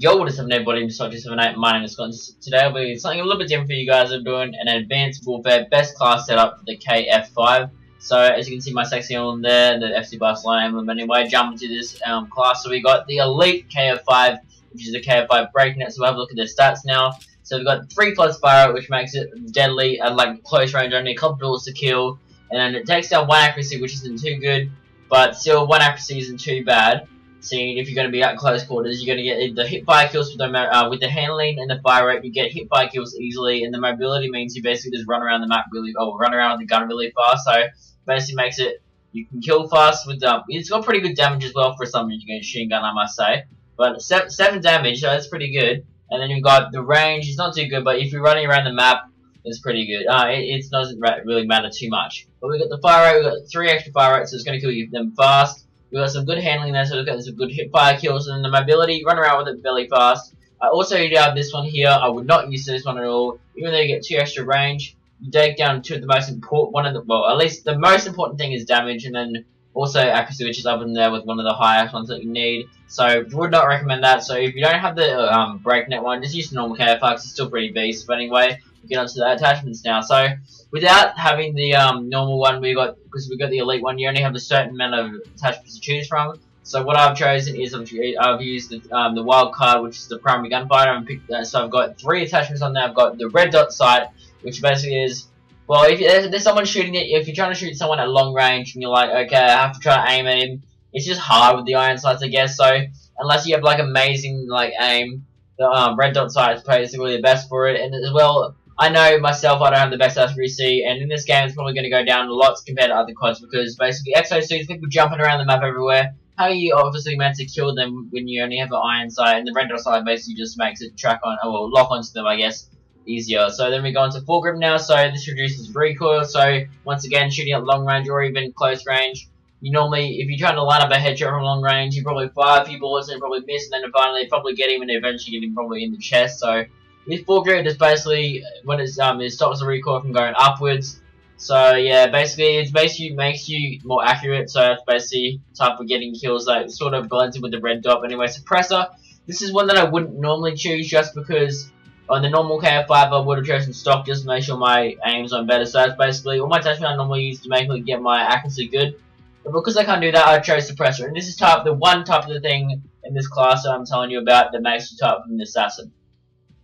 Yo, what is up everybody, I'm Soldier78, my name is Scott, today I'll be doing something a little bit different for you guys, I'm doing an Advanced Warfare Best Class setup for the KF5. So, as you can see my sexy on there, the FC Barcelona emblem anyway, jump into this um, class, so we got the Elite KF5, which is the KF5 Breakneck, so we'll have a look at the stats now. So we've got 3 plus fire, which makes it deadly at like close range, only a couple bullets to kill, and then it takes down 1 accuracy, which isn't too good, but still 1 accuracy isn't too bad seeing if you're going to be at close quarters, you're going to get the hit by kills with the, uh, with the handling and the fire rate. You get hit by kills easily, and the mobility means you basically just run around the map really, or run around with the gun really fast. So basically makes it you can kill fast with um. It's got pretty good damage as well for some machine gun, I must say. But seven, damage, so that's pretty good. And then you've got the range. It's not too good, but if you're running around the map, it's pretty good. Uh, it, it doesn't really matter too much. But we got the fire rate. We got three extra fire rates, so it's going to kill you them fast. We got some good handling there, so we've got some good hip fire kills, and the mobility, run around with it fairly fast. I also have this one here. I would not use this one at all, even though you get two extra range. You take down two of the most important, one of the, well, at least the most important thing is damage, and then also accuracy, which is up in there with one of the highest ones that you need. So, would not recommend that. So, if you don't have the um, Breakneck one, just use the normal KF5. It's still pretty beast. But anyway, get onto the attachments now. So, without having the um, normal one, we got because we got the elite one. You only have a certain amount of attachments to choose from. So what I've chosen is I've, I've used the, um, the wild card, which is the primary gunfighter. And picked, uh, so I've got three attachments on there. I've got the red dot sight, which basically is well, if there's, there's someone shooting it, if you're trying to shoot someone at long range and you're like, okay, I have to try to aim at him, it's just hard with the iron sights, I guess. So unless you have like amazing like aim, the um, red dot sight is basically the best for it. And as well, I know myself, I don't have the best accuracy, and in this game, it's probably going to go down a lot compared to other CODs because basically exosuits, people jumping around the map everywhere. How are you obviously meant to kill them when you only have an iron sight, and the red sight basically just makes it track on, or lock onto them, I guess, easier. So then we go into foregrip now, so this reduces recoil, so once again, shooting at long range or even close range, you normally, if you're trying to line up a headshot from long range, you probably fire a few bullets and probably miss, and then finally probably get him and eventually get him probably in the chest, so this foregrip is basically when it's um it stops the recoil from going upwards. So yeah, basically it basically makes you more accurate. So that's basically type of getting kills that sort of blends in with the red dot. But anyway, suppressor. This is one that I wouldn't normally choose just because on the normal KF5 I would have chosen stock just to make sure my aim's on better. So that's basically all my attachment I normally use to make me get my accuracy good. But because I can't do that, I chose suppressor. And this is type the one type of the thing in this class that I'm telling you about that makes you type from the assassin.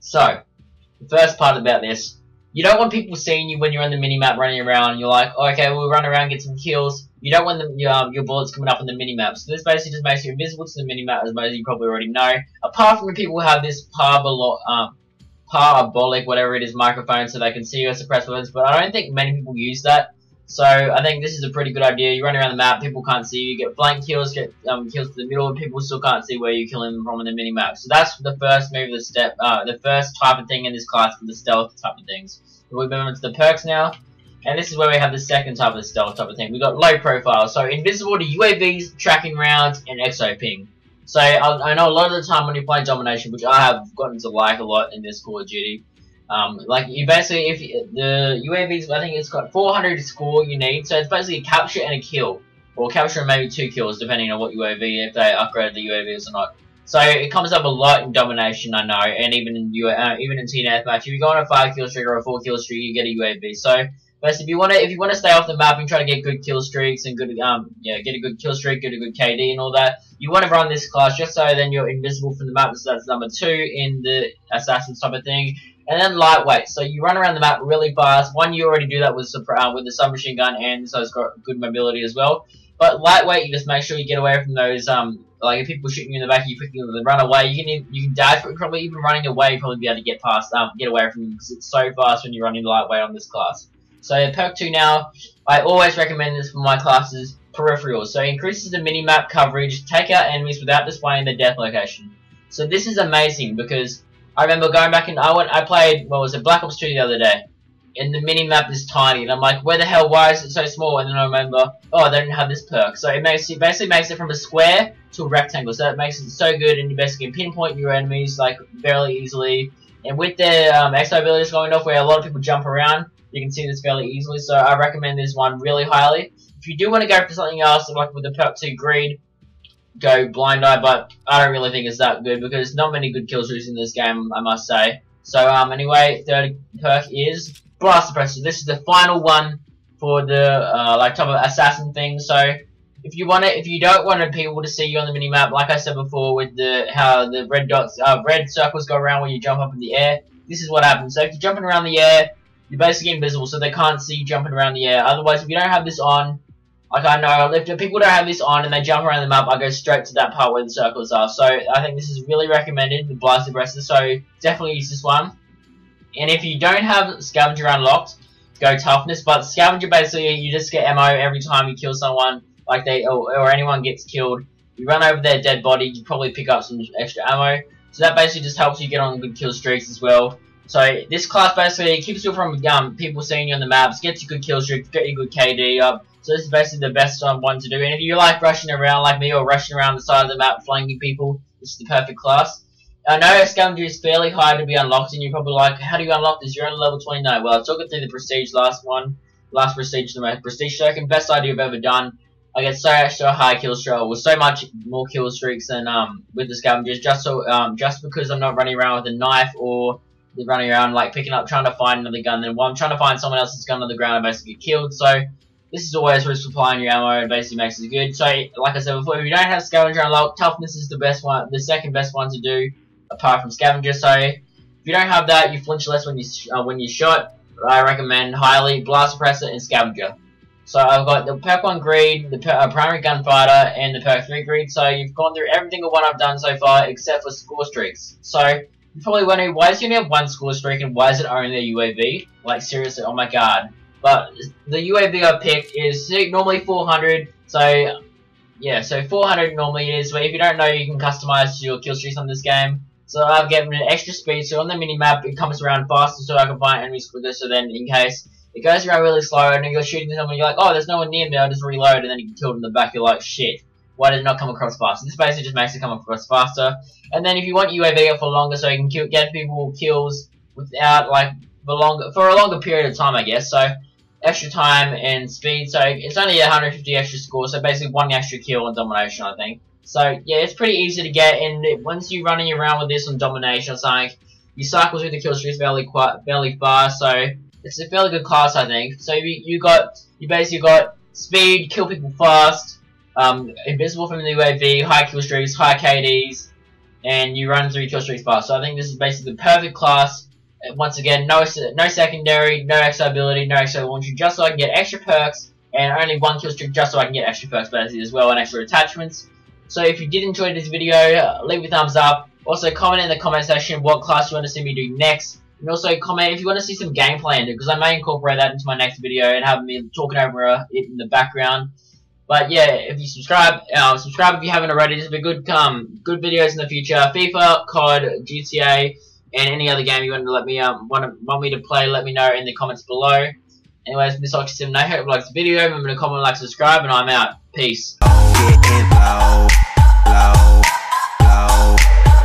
So, the first part about this, you don't want people seeing you when you're on the minimap running around. You're like, oh, okay, we'll run around, get some kills. You don't want your, um, your bullets coming up on the minimap. So this basically just makes you invisible to the minimap, as most of you probably already know. Apart from people have this um, parabolic, whatever it is, microphone, so they can see your suppressed weapons. But I don't think many people use that. So I think this is a pretty good idea. You run around the map, people can't see you. Get flank kills, get um, kills to the middle, and people still can't see where you're killing them from in the mini map. So that's the first move, the step, uh, the first type of thing in this class for the stealth type of things. We move on to the perks now, and this is where we have the second type of the stealth type of thing. We got low profile, so invisible to UAVs, tracking rounds, and exo ping. So I, I know a lot of the time when you play domination, which I have gotten to like a lot in this Call of Duty. Um, like you basically, if you, the UAVs, I think it's got 400 score you need, so it's basically a capture and a kill, or capture and maybe two kills depending on what UAV, if they upgraded the UAVs or not. So it comes up a lot in domination, I know, and even in U uh, even in TNF match, if you go on a five kill streak or a four kill streak, you get a UAV. So basically, if you want to if you want to stay off the map and try to get good kill streaks and good um yeah get a good kill streak, get a good KD and all that, you want to run this class just so then you're invisible from the map. So that's number two in the assassin type of thing. And then lightweight. So you run around the map really fast. One, you already do that with, uh, with the submachine gun, and so it's got good mobility as well. But lightweight, you just make sure you get away from those, um, like if people shooting you in the back, you quickly run away. You can you can dash, but probably even running away, you'll probably be able to get past, um, get away from them because it's so fast when you're running lightweight on this class. So perk two now, I always recommend this for my classes. Peripherals. So it increases the mini-map coverage, take out enemies without displaying their death location. So this is amazing because I remember going back and I went, I played, what was it, Black Ops 2 the other day. And the mini-map is tiny, and I'm like, where the hell, why is it so small? And then I remember, oh, they didn't have this perk. So it makes it basically makes it from a square to a rectangle. So it makes it so good, and you basically pinpoint your enemies, like, fairly easily. And with the um, exo abilities going off, where a lot of people jump around, you can see this fairly easily. So I recommend this one really highly. If you do want to go for something else, like with the perk 2 greed, go blind eye, but I don't really think it's that good because not many good kill streaks in this game, I must say. So um, anyway, third perk is Blast Suppressor. This is the final one for the uh, like type of assassin thing. So if you want it, if you don't want people to see you on the mini map, like I said before, with the how the red dots, uh, red circles go around when you jump up in the air. This is what happens. So if you're jumping around the air, you're basically invisible, so they can't see you jumping around the air. Otherwise, if you don't have this on, like I know, if people don't have this on and they jump around the map, I go straight to that part where the circles are. So I think this is really recommended, the Blast Suppressor, so definitely use this one. And if you don't have Scavenger unlocked, go Toughness, but Scavenger basically, you just get ammo every time you kill someone, like they, or, or anyone gets killed. You run over their dead body, you probably pick up some extra ammo. So that basically just helps you get on good kill streaks as well. So this class basically keeps you from um, people seeing you on the maps, gets you good kill streaks, get you good KD up. So this is basically the best one to do. And if you like rushing around like me or rushing around the side of the map flanking people, this is the perfect class. I know Scavenger is fairly high to be unlocked, and you're probably like, how do you unlock this? You're on level 29. Well, I took it through the Prestige last one. Last Prestige, the most Prestige token. Best idea I've ever done. I get so extra high kill streak, with so much more kill streaks than um with the Scavengers, just so um just because I'm not running around with a knife or running around like picking up trying to find another gun. Then while I'm trying to find someone else's gun on the ground, I basically get killed. So this is always resupplying your ammo and basically makes it good. So like I said before, if you don't have Scavenger unlocked, Toughness is the best one, the second best one to do apart from Scavenger. So if you don't have that, you flinch less when you uh, when you shot. I recommend highly Blast Suppressor and Scavenger. So I've got the perk 1 greed, the per uh, primary gunfighter, and the perk 3 greed. So you've gone through every single one I've done so far except for score streaks. So you're probably wondering why does he only have one score streak and why is it only a UAV? Like seriously, oh my god. But the UAV I picked is normally 400. So yeah, so 400 normally is. But if you don't know, you can customize your kill streaks on this game. So I've given it extra speed, so on the mini-map it comes around faster so I can find enemies quicker, so then in case it goes around really slow and you're shooting someone, you're like, oh, there's no one near me, I'll just reload, and then you get killed in the back, you're like, shit, why did it not come across faster? This basically just makes it come across faster. And then if you want UAV for longer, so you can kill, get people kills without, like, for, longer, for a longer period of time, I guess, so extra time and speed, so it's only 150 extra score, so basically one extra kill on domination, I think. So yeah, it's pretty easy to get, and once you're running around with this on domination or something, you cycle through the kill streaks fairly quite fairly fast. So it's a fairly good class, I think. So you you got you basically got speed, kill people fast, um, invisible from the UAV, high kill streaks, high KDs, and you run through kill streaks fast. So I think this is basically the perfect class. Once again, no no secondary, no extra ability, no extra launcher, just so I can get extra perks, and only one kill streak just so I can get extra perks basically as well, and extra attachments. So if you did enjoy this video, leave a thumbs up. Also comment in the comment section what class you want to see me do next. And also comment if you want to see some gameplay in it, because I may incorporate that into my next video and have me talking over it in the background. But yeah, if you subscribe, uh, subscribe if you haven't already. There's be good, um, good videos in the future. FIFA, COD, GTA, and any other game you want to let me um want, want me to play. Let me know in the comments below. Anyways, this is Oxy7. I hope you liked the video. Remember to comment, like, subscribe, and I'm out. Peace.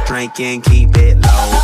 Drinking, keep it low.